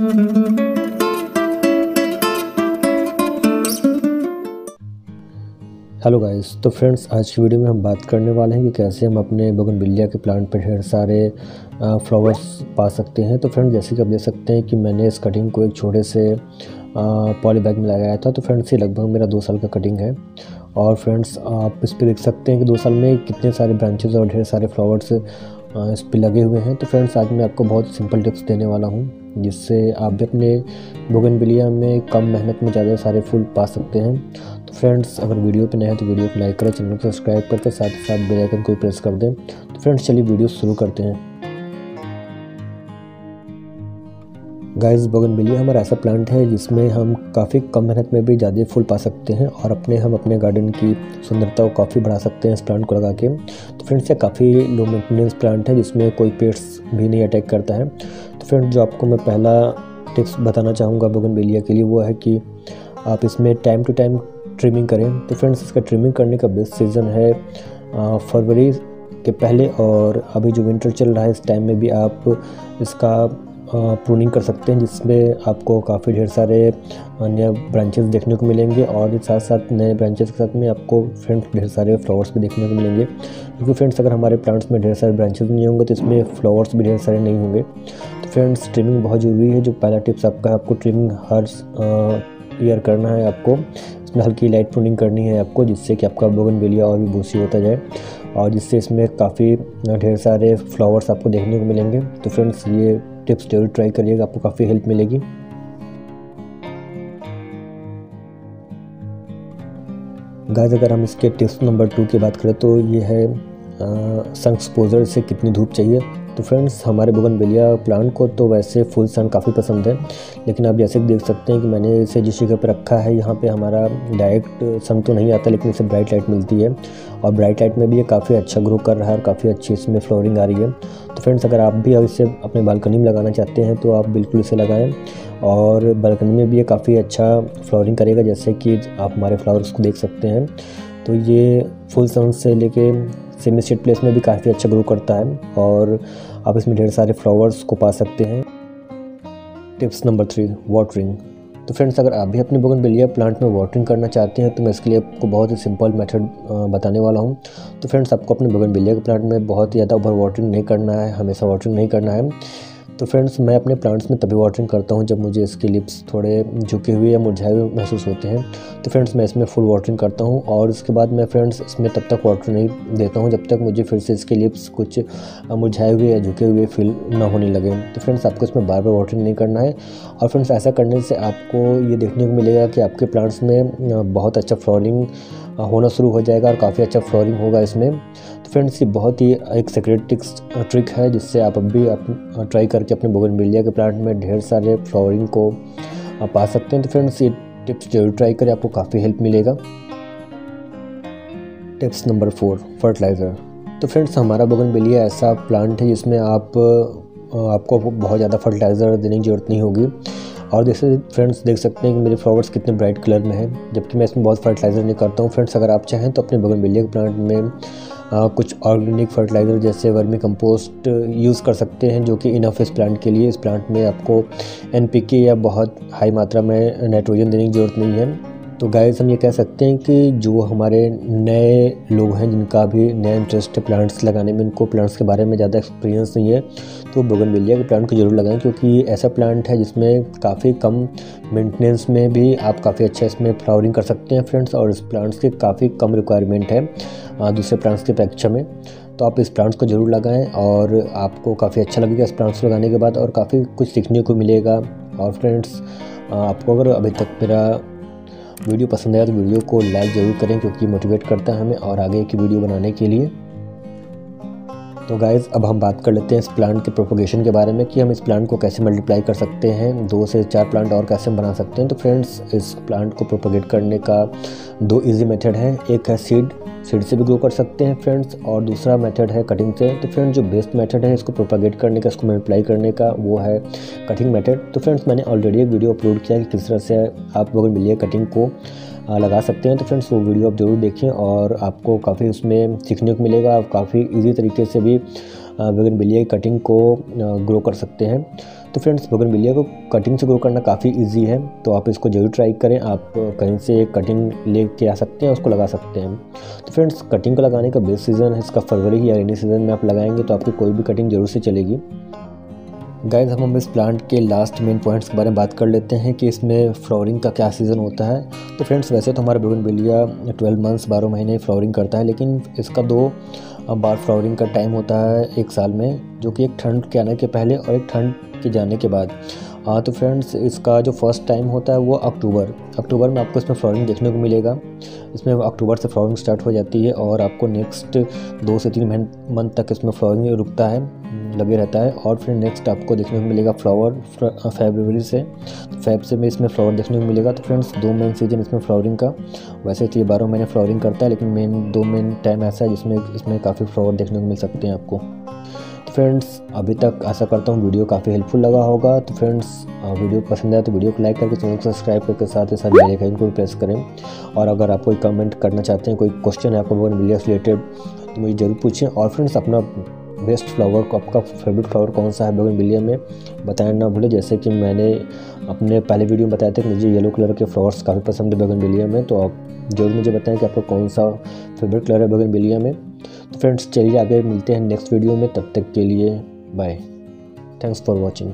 Hello guys तो friends आज की वीडियो में हम बात करने वाले हैं कि कैसे हम अपने बगनबिलिया के प्लांट पर ढेर सारे फ्लावर्स पा सकते हैं। तो फ्रेंड्स जैसे कि आप देख सकते हैं कि मैंने इस कटिंग को एक छोटे से पॉली बैग में लगाया था। तो फ्रेंड्स ये लगभग मेरा दो साल का कटिंग है। और फ्रेंड्स आप इस पर देख सकते हैं कि दो साल में कितने सारे ब्रांचेज और ढेर सारे फ्लावर्स इस पर लगे हुए हैं। तो फ्रेंड्स आज मैं आपको बहुत सिंपल टिप्स देने वाला हूँ। जिससे आप भी अपने बोगनबिलिया में कम मेहनत में ज़्यादा सारे फूल पा सकते हैं। तो फ्रेंड्स, अगर वीडियो पर नए हैं तो वीडियो को लाइक करें, चैनल को सब्सक्राइब करके साथ ही साथ बेलाइकन को प्रेस कर दें। तो फ्रेंड्स, चलिए वीडियो शुरू करते हैं। गाइस बोगनविलिया हमारा ऐसा प्लांट है जिसमें हम काफ़ी कम मेहनत में भी ज़्यादा फूल पा सकते हैं और अपने, हम अपने गार्डन की सुंदरता को काफ़ी बढ़ा सकते हैं इस प्लांट को लगा के। तो फ्रेंड्स ये काफ़ी लो मेंटेनेंस प्लांट है जिसमें कोई पेड्स भी नहीं अटैक करता है। तो फ्रेंड्स जो आपको मैं पहला टिप्स बताना चाहूँगा बोगनविलिया के लिए, वो है कि आप इसमें टाइम टू टाइम ट्रिमिंग करें। तो फ्रेंड्स इसका ट्रिमिंग करने का बेस्ट सीज़न है फरवरी के पहले और अभी जो विंटर चल रहा है, इस टाइम में भी आप इसका प्रूनिंग कर सकते हैं, जिसमें आपको काफ़ी ढेर सारे नए ब्रांचेस देखने को मिलेंगे और साथ साथ नए ब्रांचेस के साथ में आपको फ्रेंड्स ढेर सारे फ्लावर्स भी देखने को मिलेंगे। क्योंकि फ्रेंड्स अगर हमारे प्लांट्स में ढेर सारे ब्रांचेस नहीं होंगे तो इसमें फ्लावर्स भी ढेर सारे नहीं होंगे। तो फ्रेंड्स ट्रिमिंग बहुत ज़रूरी है, जो पहला टिप्स आपका आपको ट्रिमिंग हर ईयर करना है आपको। इसमें हल्की लाइट प्रूनिंग करनी है आपको, जिससे कि आपका बोगन और भी बूसी होता जाए और जिससे इसमें काफ़ी ढेर सारे फ्लावर्स आपको देखने को मिलेंगे। तो फ्रेंड्स ये टिप्स ज़रूर ट्राई करिएगा, आपको काफ़ी हेल्प मिलेगी। गाइस, अगर हम इसके टिप्स नंबर टू की बात करें तो ये है सन एक्सपोजर से कितनी धूप चाहिए? तो फ्रेंड्स हमारे बोगनविलिया प्लांट को तो वैसे फुल सन काफ़ी पसंद है, लेकिन आप जैसे देख सकते हैं कि मैंने इसे जिस जगह पर रखा है, यहाँ पे हमारा डायरेक्ट सन तो नहीं आता, लेकिन इसे ब्राइट लाइट मिलती है, और ब्राइट लाइट में भी ये काफ़ी अच्छा ग्रो कर रहा है, और काफ़ी अच्छी इसमें फ्लोरिंग आ रही है। तो फ्रेंड्स अगर आप भी इसे अपने बालकनी में लगाना चाहते हैं तो आप बिल्कुल इसे लगाएँ, और बालकनी में भी ये काफ़ी अच्छा फ्लोरिंग करेगा, जैसे कि आप हमारे फ्लावर्स को देख सकते हैं। तो ये फुल सन से लेके सेमी स्टेट प्लेस में भी काफ़ी अच्छा ग्रो करता है और आप इसमें ढेर सारे फ्लावर्स को पा सकते हैं। टिप्स नंबर थ्री वाटरिंग तो फ्रेंड्स अगर आप भी अपने बिलिया प्लांट में वाटरिंग करना चाहते हैं तो मैं इसके लिए आपको बहुत ही सिंपल मेथड बताने वाला हूँ। तो फ्रेंड्स आपको अपने बिलिया के प्लांट में बहुत ही ज़्यादा ओवर वाटरिंग नहीं करना है, हमेशा वाटरिंग नहीं करना है। तो फ्रेंड्स मैं अपने प्लांट्स में तभी वाटरिंग करता हूँ जब मुझे इसके लिप्स थोड़े झुके हुए या मुरझाए हुए महसूस होते हैं। तो फ्रेंड्स मैं इसमें फुल वाटरिंग करता हूँ और उसके बाद मैं फ्रेंड्स इसमें तब तक वाटर नहीं देता हूँ जब तक मुझे फिर से इसके लिप्स कुछ मुरझाए हुए या झुके हुए फील ना होने लगे। तो फ्रेंड्स आपको इसमें बार बार वाटरिंग नहीं करना है और फ्रेंड्स ऐसा करने से आपको ये देखने को मिलेगा कि आपके प्लांट्स में बहुत अच्छा फ्लॉरिंग होना शुरू हो जाएगा और काफ़ी अच्छा फ्लोरिंग होगा इसमें। तो फ्रेंड्स ये बहुत ही एक सेक्रेट ट्रिक है जिससे आप अभी आप ट्राई करके अपने बोगनविलिया के प्लांट में ढेर सारे फ्लावरिंग को पा सकते हैं। तो फ्रेंड्स ये टिप्स ज़रूर ट्राई करें, आपको काफ़ी हेल्प मिलेगा। टिप्स नंबर फोर फर्टिलाइज़र तो फ्रेंड्स हमारा बोगनविलिया ऐसा प्लांट है जिसमें आप आपको बहुत ज़्यादा फर्टिलाइज़र देने की ज़रूरत नहीं होगी। और जैसे फ्रेंड्स देख सकते हैं कि मेरे फ्लावर्स कितने ब्राइट कलर में हैं जबकि मैं इसमें बहुत फर्टिलाइज़र नहीं करता हूँ। फ्रेंड्स अगर आप चाहें तो अपने बगल बिल्ली के प्लांट में आ, कुछ ऑर्गेनिक फर्टिलाइज़र जैसे वर्मी कंपोस्ट यूज़ कर सकते हैं जो कि इनफ इस प्लांट के लिए। इस प्लांट में आपको एन या बहुत हाई मात्रा में नाइट्रोजन देने की ज़रूरत नहीं है। तो गाइस हम ये कह सकते हैं कि जो हमारे नए लोग हैं, जिनका भी नया इंटरेस्ट है प्लांट्स लगाने में उनको प्लांट्स के बारे में ज़्यादा एक्सपीरियंस नहीं है तो बोगनविलिया के प्लांट को ज़रूर लगाएँ, क्योंकि ऐसा प्लांट है जिसमें काफ़ी कम मेंटेनेंस में भी आप काफ़ी अच्छा इसमें फ्लावरिंग कर सकते हैं फ्रेंड्स और इस प्लांट्स की काफ़ी कम रिक्वायरमेंट है दूसरे प्लांट्स की अपेक्षा में। तो आप इस प्लांट्स को ज़रूर लगाएँ, और आपको काफ़ी अच्छा लगेगा इस प्लांट्स लगाने के बाद, और काफ़ी कुछ सीखने को मिलेगा। और फ्रेंड्स आपको अगर अभी तक मेरा वीडियो पसंद आया तो वीडियो को लाइक ज़रूर करें क्योंकि मोटिवेट करता है हमें और आगे की वीडियो बनाने के लिए। तो गाइज़ अब हम बात कर लेते हैं इस प्लांट के प्रोपोगेशन के बारे में कि हम इस प्लांट को कैसे मल्टीप्लाई कर सकते हैं, दो से चार प्लांट और कैसे बना सकते हैं। तो फ्रेंड्स इस प्लांट को प्रोपोगेट करने का दो इजी मेथड है। एक है सीड सीड से भी ग्रो कर सकते हैं फ्रेंड्स। और दूसरा मेथड है कटिंग से। तो फ्रेंड्स, जो बेस्ट मेथड है इसको प्रोपागेट करने का, इसको मल्टीप्लाई करने का, वो है कटिंग मेथड तो फ्रेंड्स, मैंने ऑलरेडी एक वीडियो अपलोड किया कि किस तरह से आप अगर मिलिए कटिंग को लगा सकते हैं। तो फ्रेंड्स, वो वीडियो आप ज़रूर देखें और आपको काफ़ी उसमें सीखने को मिलेगा। आप काफ़ी ईजी तरीके से भी बगन बिलिया कटिंग को ग्रो कर सकते हैं। तो फ्रेंड्स बोगनविलिया को कटिंग से ग्रो करना काफ़ी इजी है तो आप इसको ज़रूर ट्राई करें। आप कहीं से कटिंग ले के आ सकते हैं, उसको लगा सकते हैं। तो फ्रेंड्स कटिंग को लगाने का बेस्ट सीज़न है, इसका फरवरी या रेनी सीज़न में आप लगाएँगे तो आपकी कोई भी कटिंग ज़रूर से चलेगी। गाइज़ हम इस प्लांट के लास्ट मेन पॉइंट्स के बारे में बात कर लेते हैं कि इसमें फ्लावरिंग का क्या सीज़न होता है। तो फ्रेंड्स वैसे तो हमारा बिलिया ट्वेल्व मंथ्स बारह महीने फ्लावरिंग करता है, लेकिन इसका दो बार फ्लावरिंग का टाइम होता है एक साल में, जो कि एक ठंड के आने के पहले और एक ठंड के जाने के बाद। हाँ तो फ्रेंड्स इसका जो फ़र्स्ट टाइम होता है वो अक्टूबर। अक्टूबर में आपको इसमें फ्लावरिंग देखने को मिलेगा। इसमें अक्टूबर से फ्लावरिंग स्टार्ट हो जाती है और आपको नेक्स्ट दो से तीन मंथ तक इसमें फ्लावरिंग रुकता है, लगे रहता है। और फिर नेक्स्ट आपको देखने को मिलेगा फ्लावर फेबररी से। फेब से में इसमें फ्लावर देखने को मिलेगा। तो फ्रेंड्स दो मेन सीज़न इसमें फ्लावरिंग का। वैसे तो ये बारह महीने फ्लावरिंग करता है, लेकिन मेन दो मेन टाइम ऐसा है जिसमें, इसमें काफ़ी फ्लावर देखने को मिल सकते हैं आपको। फ्रेंड्स अभी तक आशा करता हूँ वीडियो काफ़ी हेल्पफुल लगा होगा। तो फ्रेंड्स वीडियो पसंद आए तो वीडियो को लाइक करके चैनल को सब्सक्राइब करके साथ ही साथ मेरे आइकन को प्रेस करें। और अगर आप कोई कमेंट करना चाहते हैं, कोई क्वेश्चन है आपको वीडियो से रिलेटेड तो मुझे ज़रूर पूछें। और फ्रेंड्स अपना बेस्ट फ्लावर को, आपका फेवरेट फ्लावर कौन सा है बोगनविलिया में बताया ना भूलें। जैसे कि मैंने अपने पहले वीडियो में बताया था कि मुझे येलो कलर के फ्लावर्स काफ़ी पसंद है बगन बोगनविलिया में तो आप ज़रूर मुझे बताएँ कि आपका कौन सा फेवरेट कलर है बगन बोगनविलिया में। फ्रेंड्स चलिए आगे मिलते हैं नेक्स्ट वीडियो में, तब तक के लिए बाय थैंक्स फॉर वॉचिंग